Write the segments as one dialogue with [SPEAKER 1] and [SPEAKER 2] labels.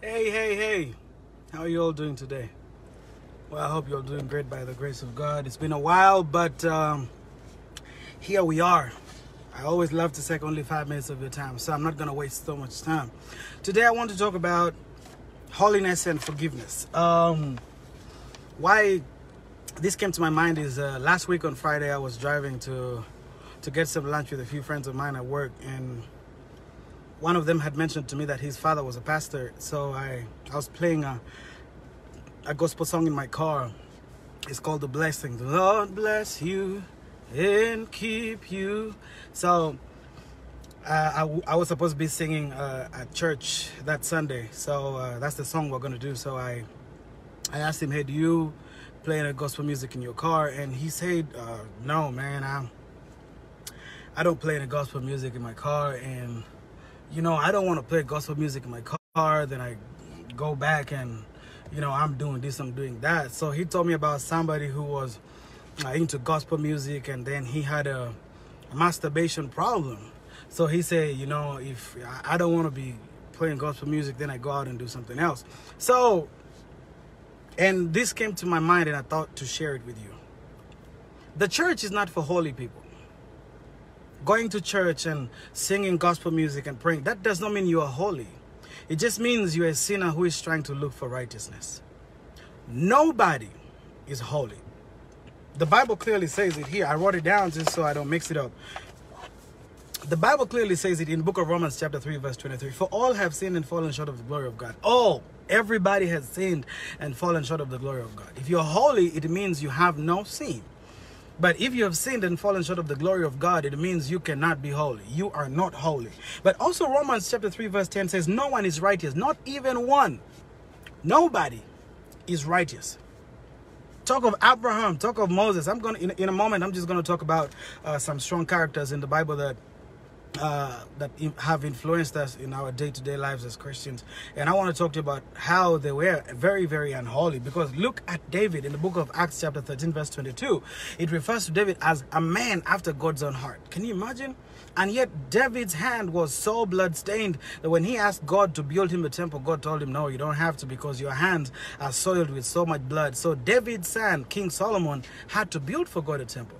[SPEAKER 1] Hey, hey, hey. How are you all doing today? Well, I hope you're doing great by the grace of God. It's been a while, but um, here we are. I always love to take only five minutes of your time, so I'm not going to waste so much time. Today, I want to talk about holiness and forgiveness. Um, why this came to my mind is uh, last week on Friday, I was driving to to get some lunch with a few friends of mine at work, and one of them had mentioned to me that his father was a pastor. So I I was playing a a gospel song in my car. It's called The Blessing. The Lord bless you and keep you. So uh, I, I was supposed to be singing uh, at church that Sunday. So uh, that's the song we're going to do. So I, I asked him, hey, do you play any gospel music in your car? And he said, uh, no, man, I, I don't play any gospel music in my car. And, you know, I don't want to play gospel music in my car. Then I go back and you know, I'm doing this, I'm doing that. So he told me about somebody who was uh, into gospel music and then he had a, a, masturbation problem. So he said, you know, if I don't want to be playing gospel music, then I go out and do something else. So, and this came to my mind and I thought to share it with you. The church is not for holy people. Going to church and singing gospel music and praying, that does not mean you are holy. It just means you're a sinner who is trying to look for righteousness. Nobody is holy. The Bible clearly says it here. I wrote it down just so I don't mix it up. The Bible clearly says it in book of Romans chapter 3 verse 23. For all have sinned and fallen short of the glory of God. All, everybody has sinned and fallen short of the glory of God. If you're holy, it means you have no sin. But if you have sinned and fallen short of the glory of God, it means you cannot be holy. You are not holy. But also Romans chapter 3 verse 10 says, no one is righteous, not even one. Nobody is righteous. Talk of Abraham, talk of Moses. I'm going to, in, in a moment, I'm just going to talk about uh, some strong characters in the Bible that uh, that have influenced us in our day-to-day lives as Christians. And I want to talk to you about how they were very, very unholy. Because look at David in the book of Acts chapter 13 verse 22. It refers to David as a man after God's own heart. Can you imagine? And yet David's hand was so blood-stained that when he asked God to build him a temple, God told him, no, you don't have to because your hands are soiled with so much blood. So David's son, King Solomon, had to build for God a temple.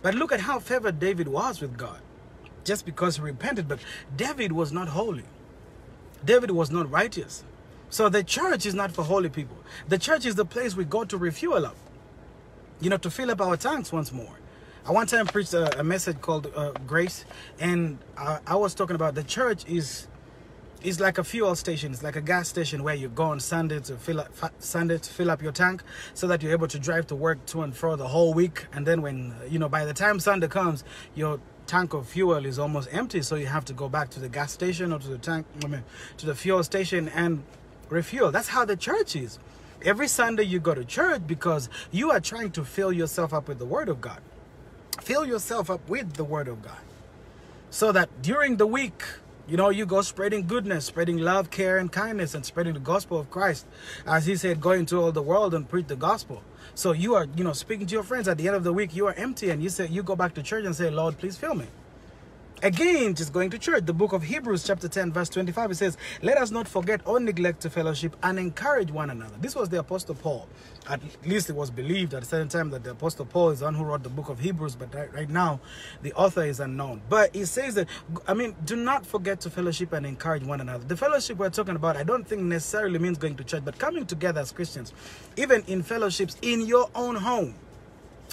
[SPEAKER 1] But look at how favored David was with God just because he repented. But David was not holy. David was not righteous. So the church is not for holy people. The church is the place we go to refuel up. You know, to fill up our tanks once more. I one time preached a, a message called uh, Grace, and I, I was talking about the church is is like a fuel station. It's like a gas station where you go on Sunday to fill up Sunday to fill up your tank, so that you're able to drive to work to and fro the whole week. And then when you know by the time Sunday comes, your tank of fuel is almost empty so you have to go back to the gas station or to the tank I mean, to the fuel station and refuel that's how the church is every sunday you go to church because you are trying to fill yourself up with the word of god fill yourself up with the word of god so that during the week you know, you go spreading goodness, spreading love, care, and kindness, and spreading the gospel of Christ. As he said, go into all the world and preach the gospel. So you are, you know, speaking to your friends at the end of the week, you are empty, and you say you go back to church and say, Lord, please fill me. Again, just going to church. The book of Hebrews, chapter 10, verse 25, it says, Let us not forget or neglect to fellowship and encourage one another. This was the Apostle Paul. At least it was believed at a certain time that the Apostle Paul is the one who wrote the book of Hebrews, but right now the author is unknown. But he says that, I mean, do not forget to fellowship and encourage one another. The fellowship we're talking about, I don't think necessarily means going to church, but coming together as Christians, even in fellowships in your own home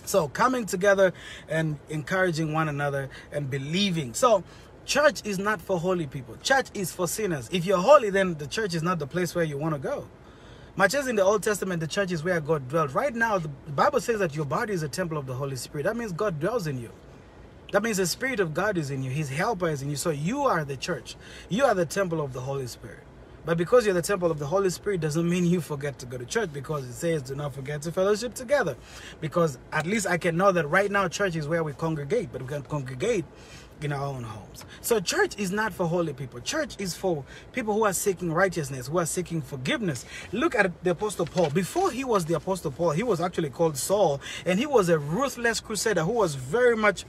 [SPEAKER 1] so coming together and encouraging one another and believing. So church is not for holy people. Church is for sinners. If you're holy, then the church is not the place where you want to go. Much as in the Old Testament, the church is where God dwells. Right now, the Bible says that your body is a temple of the Holy Spirit. That means God dwells in you. That means the Spirit of God is in you. His helper is in you. So you are the church. You are the temple of the Holy Spirit. But because you're the temple of the Holy Spirit doesn't mean you forget to go to church because it says do not forget to fellowship together. Because at least I can know that right now church is where we congregate, but we can congregate in our own homes. So church is not for holy people. Church is for people who are seeking righteousness, who are seeking forgiveness. Look at the apostle Paul. Before he was the apostle Paul, he was actually called Saul and he was a ruthless crusader who was very much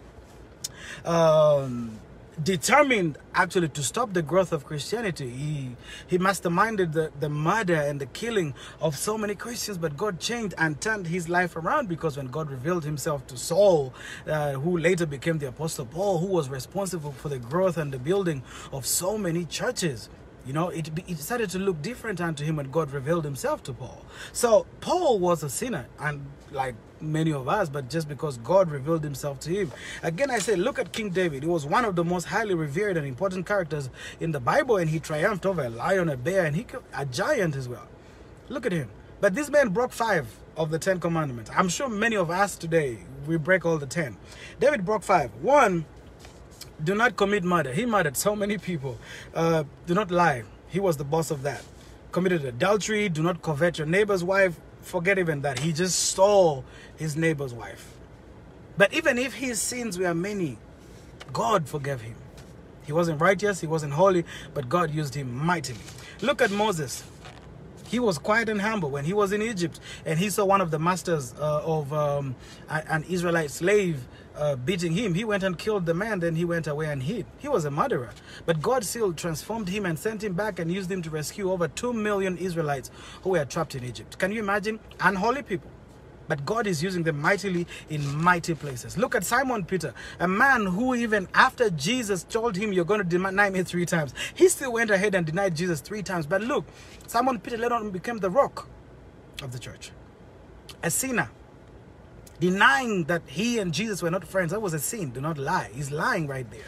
[SPEAKER 1] um, determined actually to stop the growth of Christianity. He he masterminded the, the murder and the killing of so many Christians, but God changed and turned his life around because when God revealed himself to Saul, uh, who later became the Apostle Paul, who was responsible for the growth and the building of so many churches. You know, it, it started to look different unto him when God revealed himself to Paul. So Paul was a sinner, and like many of us, but just because God revealed himself to him. Again, I say, look at King David. He was one of the most highly revered and important characters in the Bible, and he triumphed over a lion, a bear, and he a giant as well. Look at him. But this man broke five of the Ten Commandments. I'm sure many of us today, we break all the ten. David broke five. One, do not commit murder. He murdered so many people. Uh, do not lie. He was the boss of that. Committed adultery. Do not covet your neighbor's wife. Forget even that. He just stole his neighbor's wife. But even if his sins were many, God forgave him. He wasn't righteous, he wasn't holy, but God used him mightily. Look at Moses. He was quiet and humble when he was in Egypt and he saw one of the masters uh, of um, an Israelite slave uh, beating him. He went and killed the man, then he went away and hid. He was a murderer. But God still transformed him and sent him back and used him to rescue over 2 million Israelites who were trapped in Egypt. Can you imagine? Unholy people. But God is using them mightily in mighty places. Look at Simon Peter, a man who even after Jesus told him, you're going to deny me three times, he still went ahead and denied Jesus three times. But look, Simon Peter later on became the rock of the church. A sinner. Denying that he and Jesus were not friends, that was a sin. Do not lie. He's lying right there.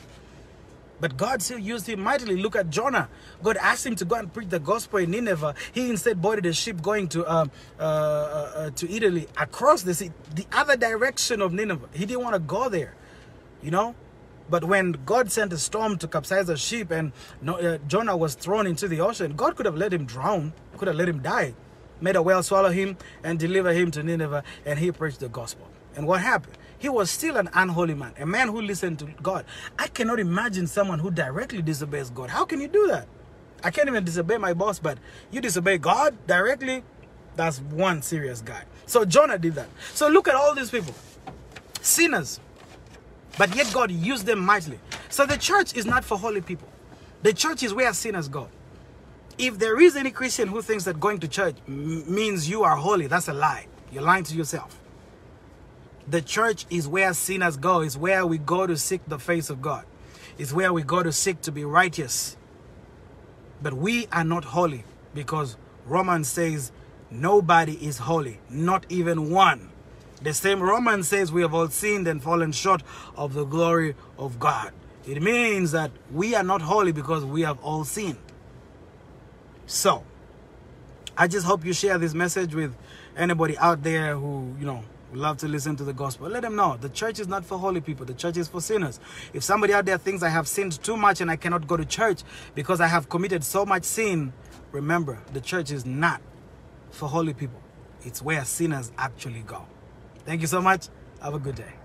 [SPEAKER 1] But God still used him mightily. Look at Jonah. God asked him to go and preach the gospel in Nineveh. He instead boarded a ship going to um, uh, uh, uh, to Italy across the sea, the other direction of Nineveh. He didn't want to go there, you know. But when God sent a storm to capsize the ship and uh, Jonah was thrown into the ocean, God could have let him drown, could have let him die, made a whale swallow him and deliver him to Nineveh, and he preached the gospel. And what happened? He was still an unholy man, a man who listened to God. I cannot imagine someone who directly disobeys God. How can you do that? I can't even disobey my boss, but you disobey God directly? That's one serious guy. So Jonah did that. So look at all these people. Sinners. But yet God used them mightily. So the church is not for holy people. The church is where sinners go. If there is any Christian who thinks that going to church means you are holy, that's a lie. You're lying to yourself. The church is where sinners go. It's where we go to seek the face of God. It's where we go to seek to be righteous. But we are not holy because Romans says nobody is holy, not even one. The same Romans says we have all sinned and fallen short of the glory of God. It means that we are not holy because we have all sinned. So, I just hope you share this message with anybody out there who, you know, love to listen to the gospel. Let them know the church is not for holy people. The church is for sinners. If somebody out there thinks I have sinned too much and I cannot go to church because I have committed so much sin, remember the church is not for holy people. It's where sinners actually go. Thank you so much. Have a good day.